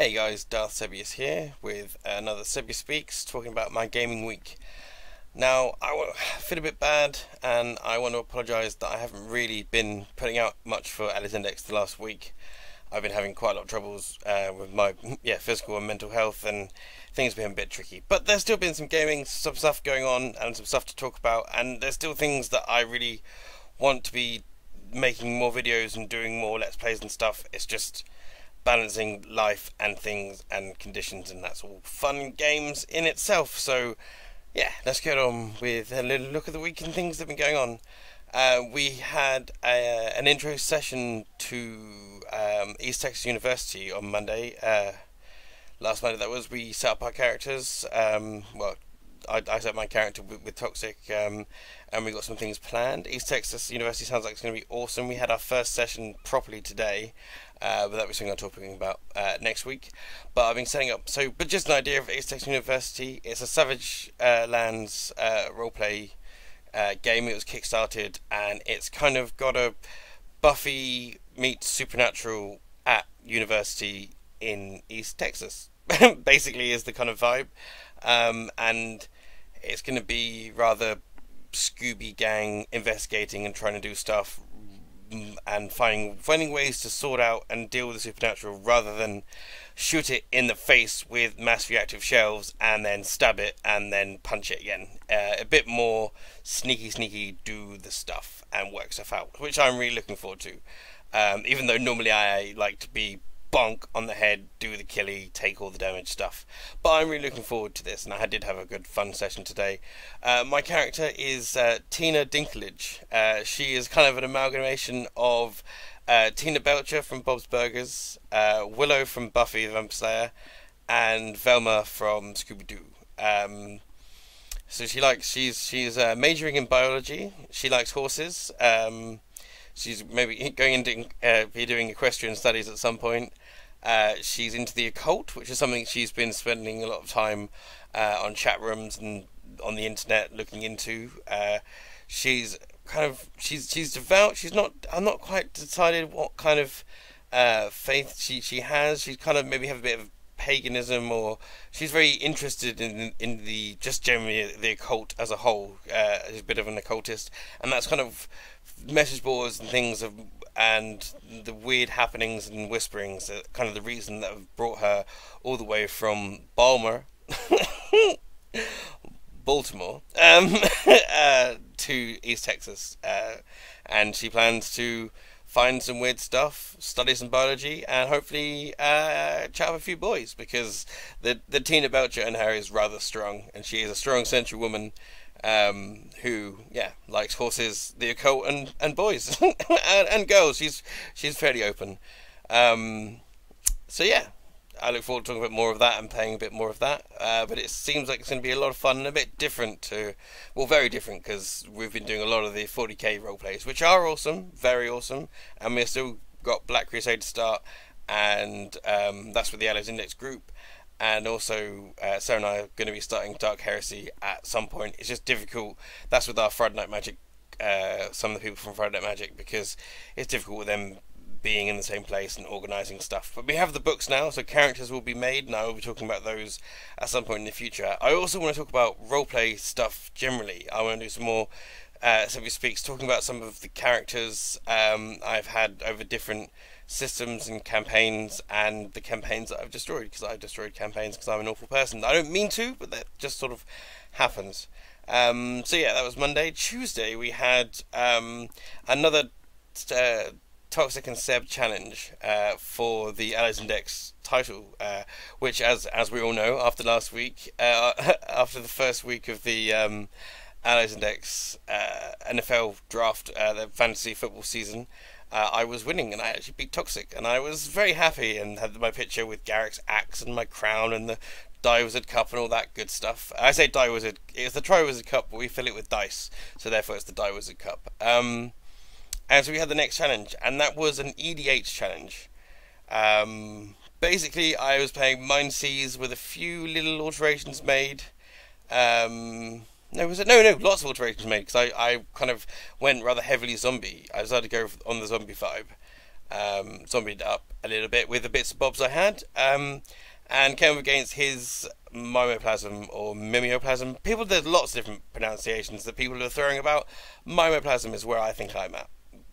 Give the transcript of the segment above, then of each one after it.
Hey guys, Darth Sebious here with another Sebious Speaks, talking about my gaming week. Now, I feel a bit bad, and I want to apologise that I haven't really been putting out much for Allies Index the last week. I've been having quite a lot of troubles uh, with my yeah physical and mental health, and things have been a bit tricky. But there's still been some gaming, some stuff going on, and some stuff to talk about, and there's still things that I really want to be making more videos and doing more Let's Plays and stuff. It's just balancing life and things and conditions, and that's all fun games in itself. So, yeah, let's get on with a little look at the week and things that have been going on. Uh, we had a, an intro session to um, East Texas University on Monday. Uh, last Monday, that was. We set up our characters. Um, well, I, I set my character with, with Toxic, um, and we got some things planned. East Texas University sounds like it's going to be awesome. We had our first session properly today, uh, but that was something I'm talking about uh, next week. But I've been setting up so, but just an idea of East Texas University. It's a Savage uh, Lands uh, roleplay uh, game. It was kickstarted, and it's kind of got a Buffy meets Supernatural at university in East Texas. Basically, is the kind of vibe, um, and it's going to be rather Scooby Gang investigating and trying to do stuff and finding finding ways to sort out and deal with the supernatural rather than shoot it in the face with mass reactive shells and then stab it and then punch it again. Uh, a bit more sneaky, sneaky, do the stuff and work stuff out, which I'm really looking forward to. Um, even though normally I like to be bonk on the head, do the killy, take all the damage stuff. But I'm really looking forward to this, and I did have a good fun session today. Uh, my character is uh, Tina Dinklage. Uh, she is kind of an amalgamation of uh, Tina Belcher from Bob's Burgers, uh, Willow from Buffy the Vampire Slayer, and Velma from Scooby Doo. Um, so she likes she's she's uh, majoring in biology. She likes horses. Um, she's maybe going into uh, be doing equestrian studies at some point. Uh, she's into the occult, which is something she's been spending a lot of time uh, on chat rooms and on the internet looking into. Uh, she's kind of she's she's devout. She's not. I'm not quite decided what kind of uh, faith she she has. She's kind of maybe have a bit of paganism or she's very interested in in the just generally the occult as a whole uh, she's a bit of an occultist and that's kind of message boards and things of and the weird happenings and whisperings are kind of the reason that have brought her all the way from Balmer Baltimore um, uh, to East Texas uh, and she plans to find some weird stuff, study some biology, and hopefully uh, chat with a few boys because the the Tina Belcher in her is rather strong, and she is a strong central woman um, who yeah likes horses, the occult, and and boys and, and, girls. She's she's fairly open. Um, so yeah, I look forward to talking a bit more of that and playing a bit more of that. Uh, but it seems like it's going to be a lot of fun and a bit different to, well, very different because we've been doing a lot of the 40k role plays, which are awesome, very awesome, and we've still got Black Crusade to start, and um, that's with the Allies Index group. And also, uh, Sarah and I are going to be starting Dark Heresy at some point. It's just difficult. That's with our Friday Night Magic uh, some of the people from Friday Night Magic because it's difficult with them being in the same place and organizing stuff. But we have the books now, so characters will be made, and I will be talking about those at some point in the future. I also want to talk about roleplay stuff generally. I want to do some more. Uh, Sebious speaks, talking about some of the characters um, I've had over different systems and campaigns, and the campaigns that I've destroyed because I've destroyed campaigns because I'm an awful person. I don't mean to, but that just sort of happens. Um, so yeah, that was Monday. Tuesday we had um, another uh, Toxic and Seb challenge uh, for the Allies Index title, uh, which, as as we all know, after last week, uh, after the first week of the um, Allies Index uh, NFL draft, uh, the fantasy football season, uh, I was winning and I actually beat Toxic, and I was very happy and had my picture with Garrick's axe and my crown and the Die Wizard Cup and all that good stuff. I say Die Wizard, it's the Tri Wizard Cup, but we fill it with dice, so therefore it's the Die Wizard Cup. Um, and so we had the next challenge, and that was an EDH challenge. Um, basically, I was playing Mindseas with a few little alterations made. Um, no, was it? No, no, lots of alterations made because I, I kind of went rather heavily zombie. I decided to go on the zombie vibe. um, zombied up a little bit with the bits and bobs I had. Um, and came up against his mimoplasm or mimeoplasm. People, there's lots of different pronunciations that people are throwing about. Mimoplasm is where I think I'm at.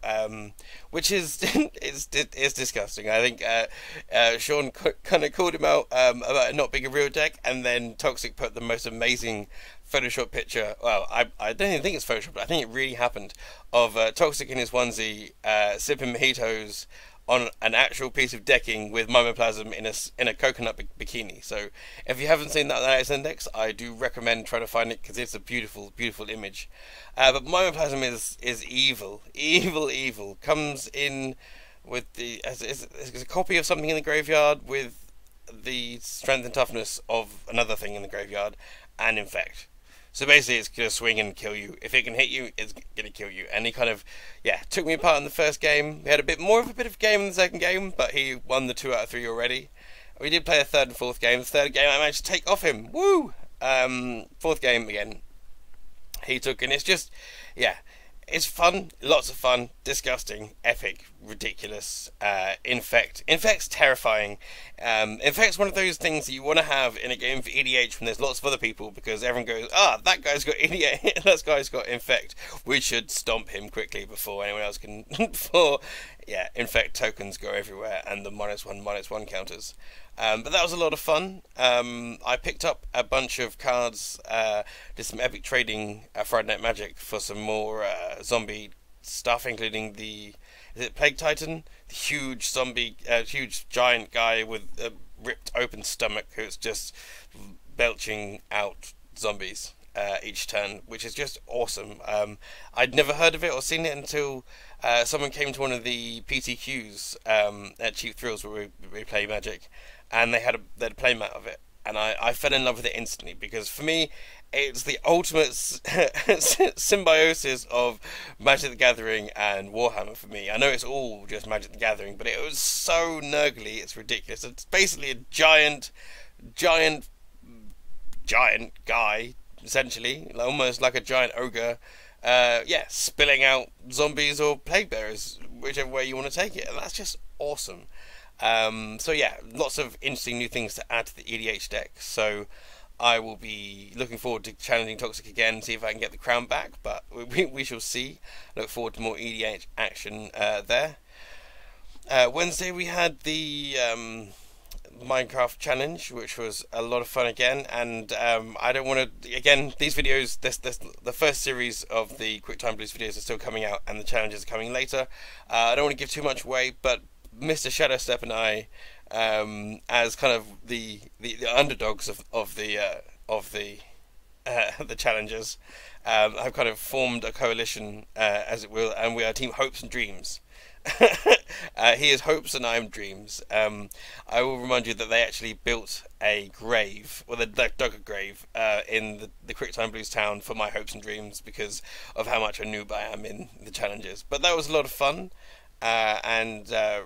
Um, which is is is disgusting. I think uh, uh, Sean kind of called him out um, about not being a real deck, and then Toxic put the most amazing Photoshop picture. Well, I I don't even think it's Photoshop, I think it really happened of uh, Toxic in his onesie uh, sipping mojitos on an actual piece of decking with mimoplasm in a, in a coconut bikini. So if you haven't seen that Nice Index, I do recommend trying to find it because it's a beautiful, beautiful image. Uh, but mimoplasm is is evil, evil, evil. Comes in with the as, as, as a copy of something in the graveyard with the strength and toughness of another thing in the graveyard, and infect. So basically, it's gonna swing and kill you. If it can hit you, it's gonna kill you. And he kind of, yeah, took me apart in the first game. We had a bit more of a bit of game in the second game, but he won the two out of three already. We did play a third and fourth game. The third game, I managed to take off him. Woo! Um, fourth game again, he took, and it's just, yeah, it's fun, lots of fun, disgusting, epic, ridiculous. Uh, infect, infect's terrifying. Um, infect's one of those things that you want to have in a game for EDH when there's lots of other people because everyone goes, ah, that guy's got EDH, that guy's got infect. We should stomp him quickly before anyone else can. before, yeah, infect tokens go everywhere and the minus one, minus one counters. Um, but that was a lot of fun. Um, I picked up a bunch of cards, uh, did some epic trading at Friday Night Magic for some more uh, zombie stuff, including the is it Plague Titan, huge zombie, uh, huge giant guy with a ripped open stomach who's just belching out zombies. Uh, each turn, which is just awesome. Um, I'd never heard of it or seen it until uh, someone came to one of the PTQs um, at Cheap Thrills where we, we play Magic, and they had a they had a playmat of it, and I, I fell in love with it instantly because for me it's the ultimate symbiosis of Magic the Gathering and Warhammer for me. I know it's all just Magic the Gathering, but it was so nurgly, it's ridiculous. It's basically a giant, giant, giant guy, essentially, almost like a giant ogre. Uh, yeah, spilling out zombies or plague bearers, whichever way you want to take it, and that's just awesome. Um, so yeah, lots of interesting new things to add to the EDH deck. So I will be looking forward to challenging Toxic again, see if I can get the crown back. But we, we shall see. Look forward to more EDH action uh, there. Uh, Wednesday we had the um, Minecraft challenge, which was a lot of fun again. And um, I don't want to again these videos. This, this the first series of the QuickTime Blues videos are still coming out, and the challenges are coming later. Uh, I don't want to give too much away, but Mr. Shadowstep and I, um, as kind of the, the, the, underdogs of, of the uh, of the uh, the challengers, um, have kind of formed a coalition, uh, as it will, and we are Team Hopes and Dreams. uh, he is hopes and I am dreams. Um, I will remind you that they actually built a grave, well, they dug a grave uh, in the, the Quicktime Blues town for my hopes and dreams because of how much a noob I am in the challenges. But that was a lot of fun, uh, and uh,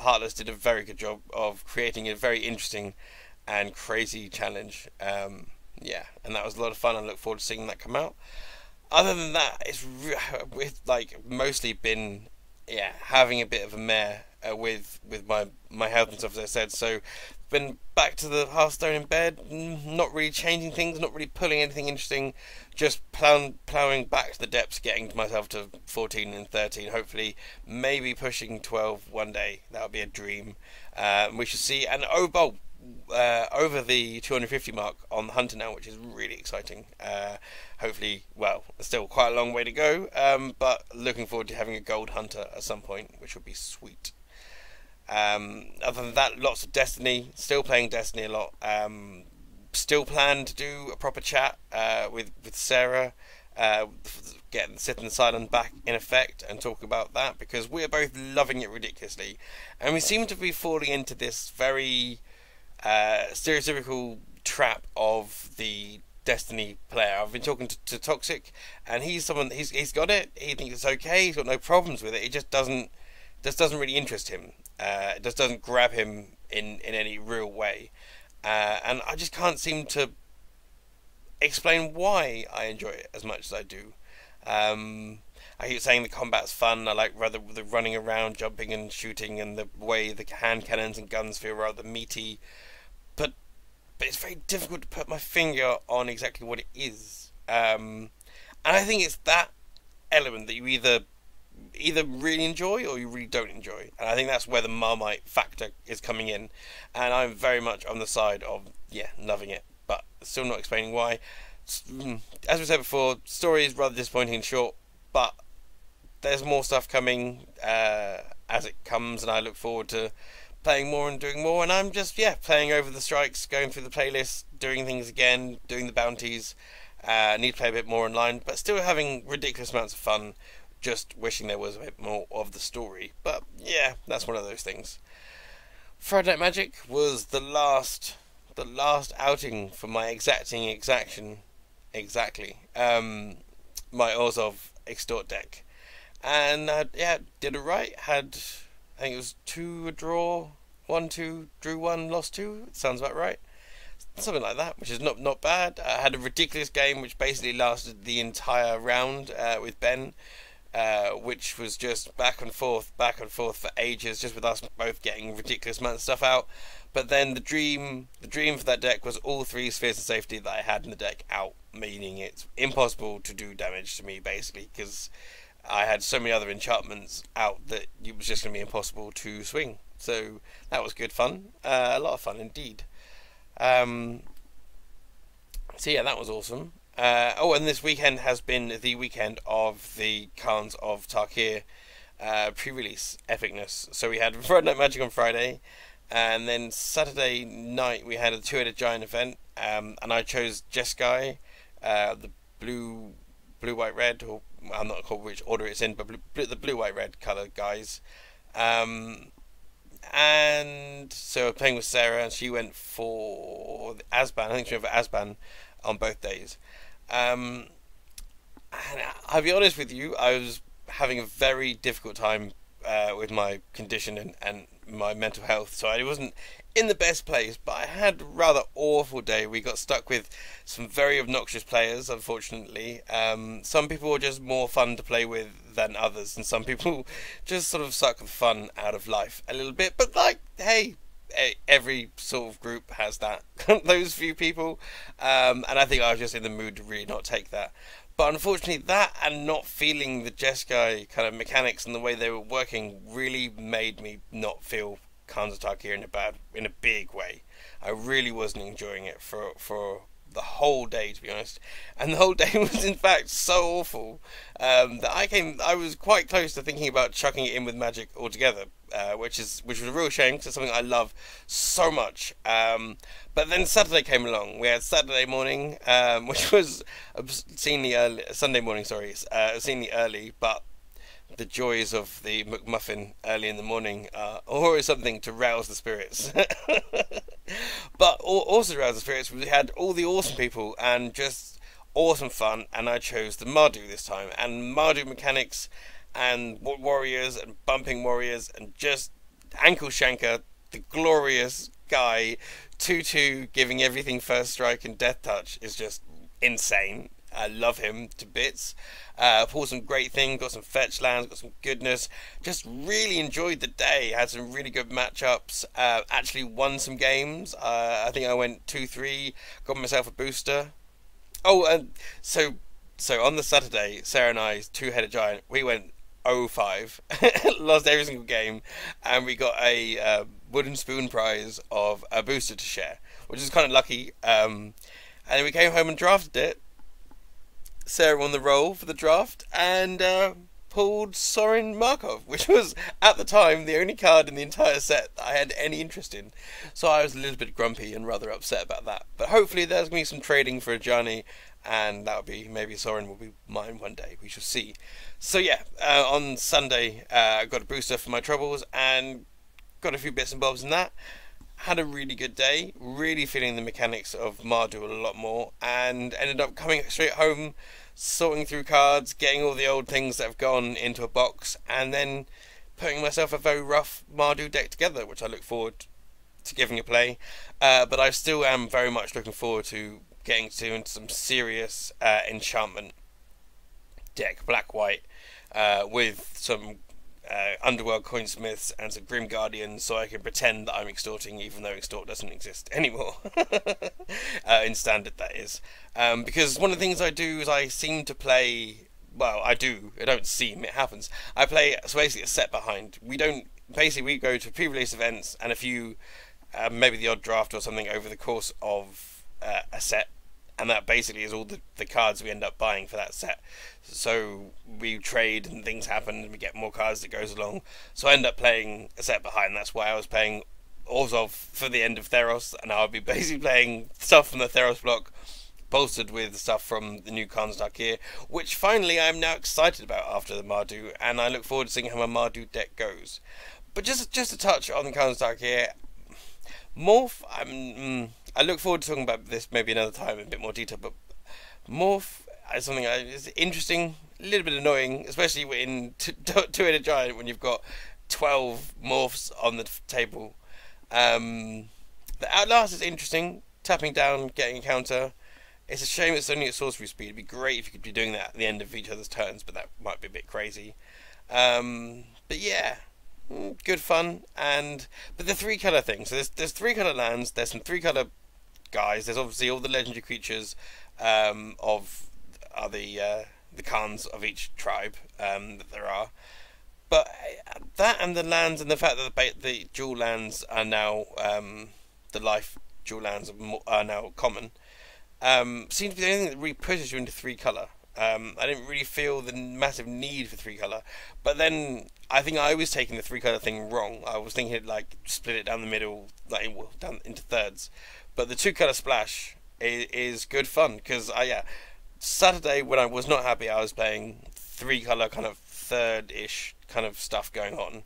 Heartless did a very good job of creating a very interesting and crazy challenge. Um, yeah, and that was a lot of fun. I look forward to seeing that come out. Other than that, it's with like mostly been yeah having a bit of a mare uh, with with my my health and stuff as I said. So been back to the Hearthstone in bed, not really changing things, not really pulling anything interesting, just plow- ploughing back to the depths, getting myself to 14 and 13, hopefully, maybe pushing 12 one day. That would be a dream. Uh, we should see. And oh, oh uh, over the 250 mark on the Hunter now, which is really exciting. Uh, hopefully, well, still quite a long way to go, um, but looking forward to having a Gold Hunter at some point, which would be sweet. Um, other than that, lots of Destiny. Still playing Destiny a lot. Um, still plan to do a proper chat uh, with with Sarah. Uh, get sit in the silent back in effect and talk about that because we're both loving it ridiculously, and we seem to be falling into this very uh, stereotypical trap of the Destiny player. I've been talking to, to, Toxic, and he's someone he's he's got it. He thinks it's okay. He's got no problems with it. It just doesn't just doesn't really interest him. Uh, it just doesn't grab him in in any real way, uh, and I just can't seem to explain why I enjoy it as much as I do. Um, I keep saying the combat's fun. I like rather the running around, jumping and shooting, and the way the hand cannons and guns feel rather meaty. But but it's very difficult to put my finger on exactly what it is. Um, and I think it's that element that you either either really enjoy or you really don't enjoy. And I think that's where the Marmite factor is coming in. And I'm very much on the side of, yeah, loving it, but still not explaining why. Mm, as we said before, story is rather disappointing and short, but there's more stuff coming uh, as it comes, and I look forward to playing more and doing more. And I'm just, yeah, playing over the strikes, going through the playlist, doing things again, doing the bounties. Uh, need to play a bit more online, but still having ridiculous amounts of fun just wishing there was a bit more of the story. But yeah, that's one of those things. Friday Night Magic was the last the last outing for my exacting exaction exactly. Um my Orzhov extort deck. And uh, yeah, did it right. Had I think it was two a draw, one two, drew one, lost two. Sounds about right. Something like that, which is not not bad. I had a ridiculous game which basically lasted the entire round uh, with Ben. Uh, which was just back and forth, back and forth for ages, just with us both getting ridiculous amounts of stuff out. But then the dream, the dream for that deck was all three spheres of safety that I had in the deck out, meaning it's impossible to do damage to me basically because I had so many other enchantments out that it was just going to be impossible to swing. So that was good fun, uh, a lot of fun indeed. Um, so yeah, that was awesome. Uh, oh, and this weekend has been the weekend of the Khans of Tarkir uh, pre-release epicness. So we had Friday Night Magic on Friday, and then Saturday night we had a two-headed giant event, um, and I chose Jeskai, uh, the blue, blue, white, red, or I'm not sure which order it's in, but blue, the blue, white, red color guys. Um, and so playing with Sarah, and she went for Abzan. I think she went for Abzan on both days. Um, and I'll be honest with you, I was having a very difficult time uh, with my condition and, and my mental health, so I wasn't in the best place. But I had a rather awful day. We got stuck with some very obnoxious players, unfortunately. Um, some people were just more fun to play with than others, and some people just sort of suck the fun out of life a little bit. But like, hey, every sort of group has that those few people. Um, and i think i was just in the mood to really not take that. But unfortunately that and not feeling the jeskai kind of mechanics and the way they were working really made me not feel Khans of Tarkir in a bad in a big way. I really wasn't enjoying it for for the whole day, to be honest. And the whole day was, in fact, so awful um, that I came. I was quite close to thinking about chucking it in with Magic altogether, uh, which is which was a real shame because it's something I love so much. Um, but then Saturday came along. We had Saturday morning, um, which was obscenely early. Sunday morning, sorry, uh, obscenely early, but the joys of the McMuffin early in the morning uh, always something to rouse the spirits. but also rouse the spirits, we had all the awesome people and just awesome fun, and I chose the Mardu this time. And Mardu mechanics and warriors and bumping warriors and just ankle shanker, the glorious guy, 2 2 giving everything first strike and death touch is just insane. I love him to bits. Uh, pulled some great things, got some fetch lands, got some goodness. Just really enjoyed the day. Had some really good matchups. Uh, actually won some games. Uh, I think I went two three. Got myself a booster. Oh, and so so on the Saturday, Sarah and I, two headed giant, we went 05. Lost every single game, and we got a uh, wooden spoon prize of a booster to share, which is kind of lucky. Um, and then we came home and drafted it Sarah on the roll for the draft and uh, pulled Sorin Markov, which was at the time the only card in the entire set that I had any interest in. So I was a little bit grumpy and rather upset about that. But hopefully there's going to be some trading for Ajani, and that'll be maybe Sorin will be mine one day. We shall see. So yeah, uh, on Sunday uh, I got a booster for my troubles and got a few bits and bobs in that. Had a really good day, really feeling the mechanics of Mardu a lot more, and ended up coming straight home sorting through cards, getting all the old things that have gone into a box, and then putting myself a very rough Mardu deck together, which I look forward to giving a play. Uh, but I still am very much looking forward to getting to some serious uh, enchantment deck, black white. uh, with some uh, underworld coinsmiths and some grim guardians so I can pretend that I'm extorting even though extort doesn't exist anymore. Uh, in standard that is. Um, because one of the things I do is I seem to play well I do. I don't seem it happens. I play so basically a set behind. We don't basically we go to pre-release events and a few uh, maybe the odd draft or something over the course of uh, a set and that basically is all the, the cards we end up buying for that set. So we trade and things happen and we get more cards that goes along. So I end up playing a set behind. That's why I was playing Orzhov for the end of Theros, and I'll be basically playing stuff from the Theros block, bolstered with stuff from the new Khans Tarkir, which finally I'm now excited about after the Mardu, and I look forward to seeing how my Mardu deck goes. But just just to touch on Khans Tarkir, Morph, I'm. Mm, I look forward to talking about this maybe another time in a bit more detail. But morph is something that is interesting, a little bit annoying, especially in two-headed giant when you've got twelve morphs on the table. Um, the outlast is interesting, tapping down, getting a counter. It's a shame it's only at sorcery speed. It'd be great if you could be doing that at the end of each other's turns, but that might be a bit crazy. Um, but yeah, good fun. And but the three color thing. So there's there's three color lands. There's some three color guys. There's obviously all the legendary creatures um, of are the uh, the Khans of each tribe um, that there are. But uh, that and the lands and the fact that the, the dual lands are now um, the life dual lands are now common um, seems to be the only thing that really pushes you into three color. Um, I didn't really feel the massive need for three color, but then I think I was taking the three color thing wrong. I was thinking it like split it down the middle, like down into thirds. But the two color splash is, is good fun because I yeah Saturday when I was not happy I was playing three color kind of third ish kind of stuff going on.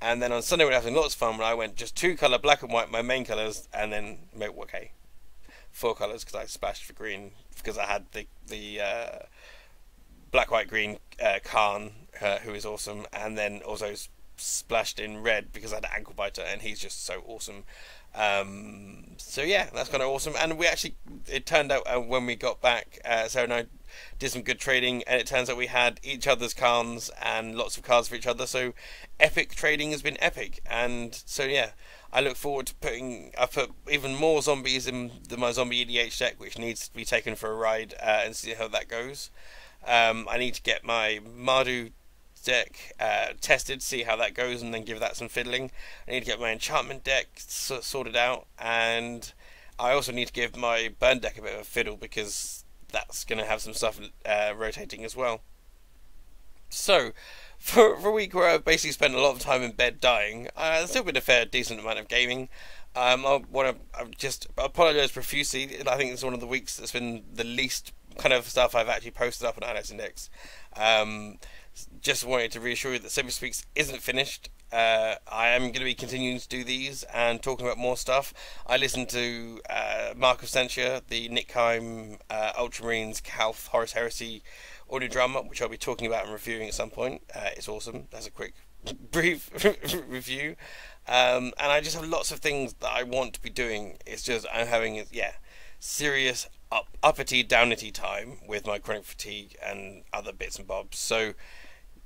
And then on Sunday we were having lots of fun when I went just two color black and white my main colors and then okay four colors because I splashed for green because I had the the uh, black white green uh, Khan uh, who is awesome and then also splashed in red because I had ankle biter and he's just so awesome um, so yeah, that's kind of awesome. And we actually, it turned out uh, when we got back, uh, Sarah and I did some good trading, and it turns out we had each other's cards and lots of cards for each other. So epic trading has been epic, and so yeah. I look forward to putting. I put even more zombies in the, my zombie EDH deck, which needs to be taken for a ride uh, and see how that goes. Um, I need to get my Mardu deck uh, tested, see how that goes, and then give that some fiddling. I need to get my enchantment deck sorted out, and I also need to give my burn deck a bit of a fiddle because that's going to have some stuff uh, rotating as well. So, for, for a week where I've basically spent a lot of time in bed dying, uh, there's still been a fair decent amount of gaming. Um, I want to just apologise profusely. I think it's one of the weeks that's been the least kind of stuff I've actually posted up on Allies Index. Um, just wanted to reassure you that Sebby Speaks isn't finished. Uh, I am going to be continuing to do these and talking about more stuff. I listened to uh, Mark of Censure, the Nick Kyme, uh, Ultramarines, Calth, Horus Heresy audio drama, which I'll be talking about and reviewing at some point. Uh, it's awesome. That's a quick, brief review. Um, and I just have lots of things that I want to be doing. It's just I'm having, yeah, serious up, uppity, downity time with my chronic fatigue and other bits and bobs. So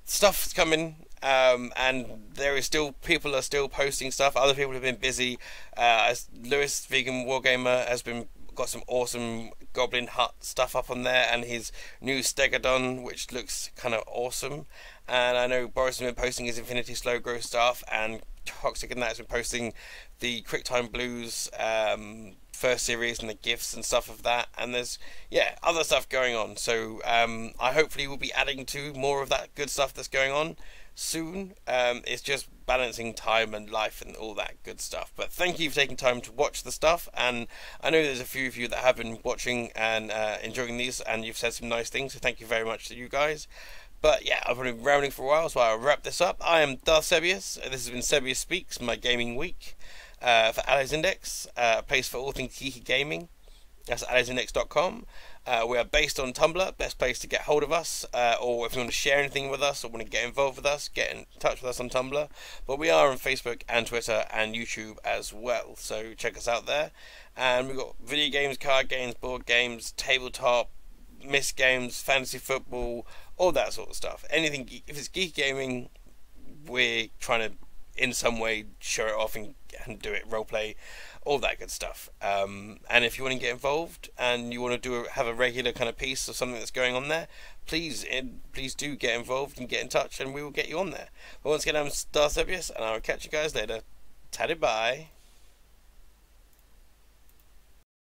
stuff's coming, um, and there is still people are still posting stuff. Other people have been busy. Uh, Lewis Vegan Wargamer has been got some awesome Goblin Hut stuff up on there, and his new Stegodon, which looks kind of awesome. And I know Boris has been posting his Infinity Slow Growth stuff, and Toxic and that has been posting the QuickTime Blues um, first series and the gifts and stuff of that and there's yeah other stuff going on. So um, I hopefully will be adding to more of that good stuff that's going on soon. Um, it's just balancing time and life and all that good stuff. But thank you for taking time to watch the stuff and I know there's a few of you that have been watching and uh, enjoying these and you've said some nice things so thank you very much to you guys. But yeah, I've been rounding for a while, so I'll wrap this up. I am Darth Sebious. This has been Sebious Speaks, my gaming week uh, for Allies Index, uh, a place for all things geeky gaming. That's alliesindex.com. Uh, we are based on Tumblr, best place to get hold of us, uh, or if you want to share anything with us or want to get involved with us, get in touch with us on Tumblr. But we are on Facebook and Twitter and YouTube as well, so check us out there. And we've got video games, card games, board games, tabletop, missed games, fantasy football, all that sort of stuff. Anything if it's geek gaming, we're trying to in some way show it off and, and do it role play, all that good stuff. Um, and if you want to get involved and you want to do a, have a regular kind of piece of something that's going on there, please in, please do get involved and get in touch, and we will get you on there. But once again, I'm Darth Sebious, and I will catch you guys later. Tatty bye.